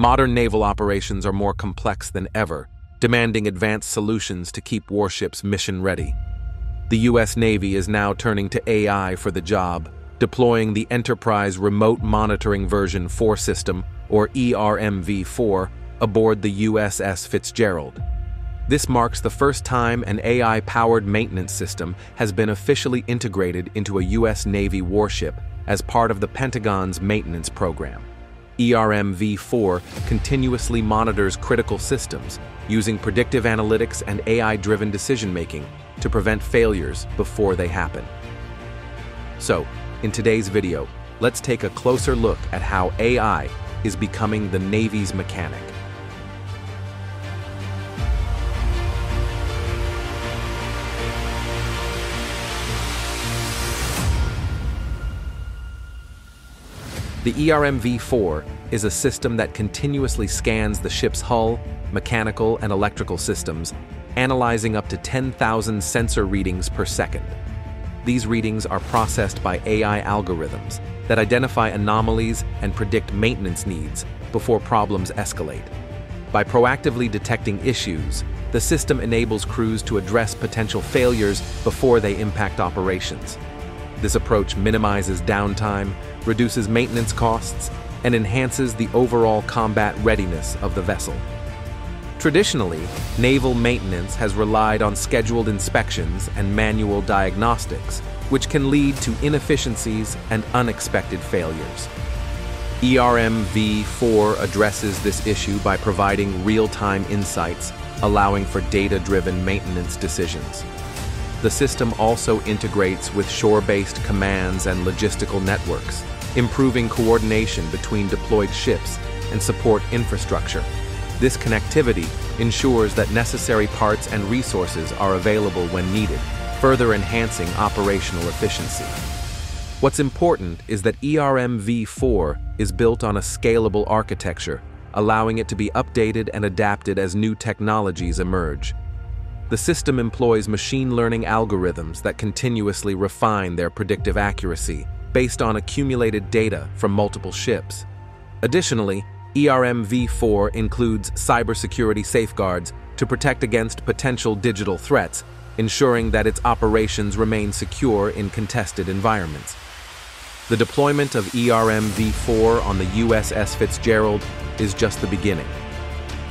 Modern naval operations are more complex than ever, demanding advanced solutions to keep warships mission ready. The U.S. Navy is now turning to AI for the job, deploying the Enterprise Remote Monitoring Version 4 system, or ERMV 4, aboard the USS Fitzgerald. This marks the first time an AI powered maintenance system has been officially integrated into a U.S. Navy warship as part of the Pentagon's maintenance program. ERMV 4 continuously monitors critical systems using predictive analytics and AI driven decision making to prevent failures before they happen. So, in today's video, let's take a closer look at how AI is becoming the Navy's mechanic. The ERMV-4 is a system that continuously scans the ship's hull, mechanical and electrical systems, analyzing up to 10,000 sensor readings per second. These readings are processed by AI algorithms that identify anomalies and predict maintenance needs before problems escalate. By proactively detecting issues, the system enables crews to address potential failures before they impact operations. This approach minimizes downtime, reduces maintenance costs, and enhances the overall combat readiness of the vessel. Traditionally, naval maintenance has relied on scheduled inspections and manual diagnostics, which can lead to inefficiencies and unexpected failures. ERM v4 addresses this issue by providing real-time insights, allowing for data-driven maintenance decisions. The system also integrates with shore-based commands and logistical networks, improving coordination between deployed ships and support infrastructure. This connectivity ensures that necessary parts and resources are available when needed, further enhancing operational efficiency. What's important is that ERMV4 is built on a scalable architecture, allowing it to be updated and adapted as new technologies emerge. The system employs machine learning algorithms that continuously refine their predictive accuracy based on accumulated data from multiple ships. Additionally, ERMV4 includes cybersecurity safeguards to protect against potential digital threats, ensuring that its operations remain secure in contested environments. The deployment of ERMV4 on the USS Fitzgerald is just the beginning.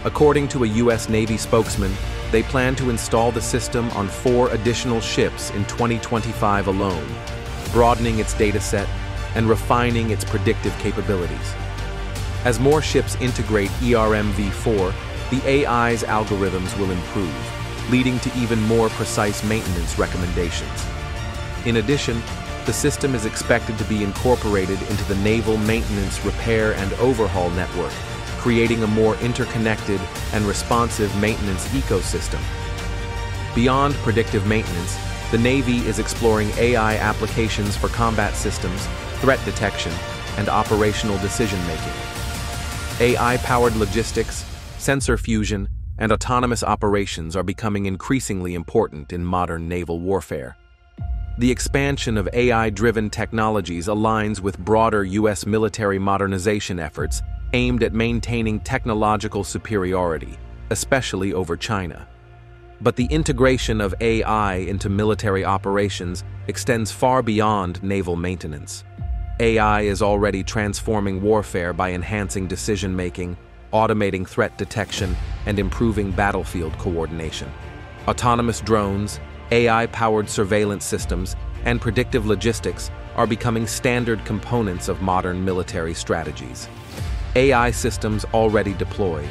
According to a U.S. Navy spokesman, they plan to install the system on four additional ships in 2025 alone, broadening its dataset and refining its predictive capabilities. As more ships integrate ERMV4, the AI's algorithms will improve, leading to even more precise maintenance recommendations. In addition, the system is expected to be incorporated into the Naval Maintenance Repair and Overhaul Network, creating a more interconnected and responsive maintenance ecosystem. Beyond predictive maintenance, the Navy is exploring AI applications for combat systems, threat detection, and operational decision-making. AI-powered logistics, sensor fusion, and autonomous operations are becoming increasingly important in modern naval warfare. The expansion of AI-driven technologies aligns with broader U.S. military modernization efforts aimed at maintaining technological superiority, especially over China. But the integration of AI into military operations extends far beyond naval maintenance. AI is already transforming warfare by enhancing decision-making, automating threat detection, and improving battlefield coordination. Autonomous drones, AI-powered surveillance systems, and predictive logistics are becoming standard components of modern military strategies. AI systems already deployed,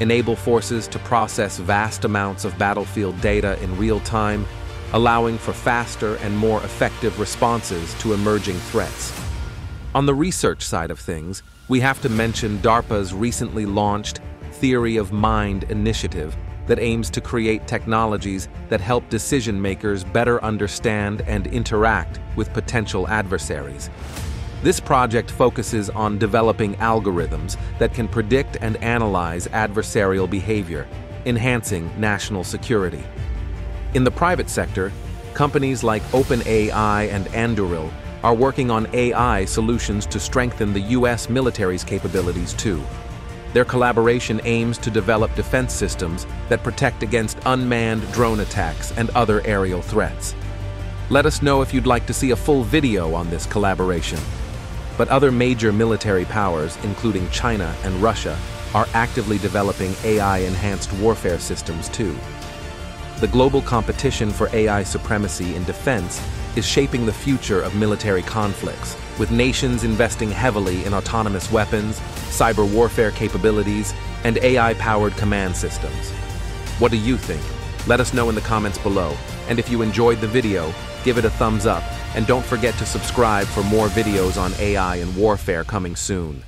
enable forces to process vast amounts of battlefield data in real time, allowing for faster and more effective responses to emerging threats. On the research side of things, we have to mention DARPA's recently launched Theory of Mind initiative that aims to create technologies that help decision makers better understand and interact with potential adversaries. This project focuses on developing algorithms that can predict and analyze adversarial behavior, enhancing national security. In the private sector, companies like OpenAI and Anduril are working on AI solutions to strengthen the U.S. military's capabilities too. Their collaboration aims to develop defense systems that protect against unmanned drone attacks and other aerial threats. Let us know if you'd like to see a full video on this collaboration. But other major military powers, including China and Russia, are actively developing AI-enhanced warfare systems too. The global competition for AI supremacy in defense is shaping the future of military conflicts, with nations investing heavily in autonomous weapons, cyber warfare capabilities, and AI-powered command systems. What do you think? Let us know in the comments below. And if you enjoyed the video, give it a thumbs up, and don't forget to subscribe for more videos on AI and warfare coming soon.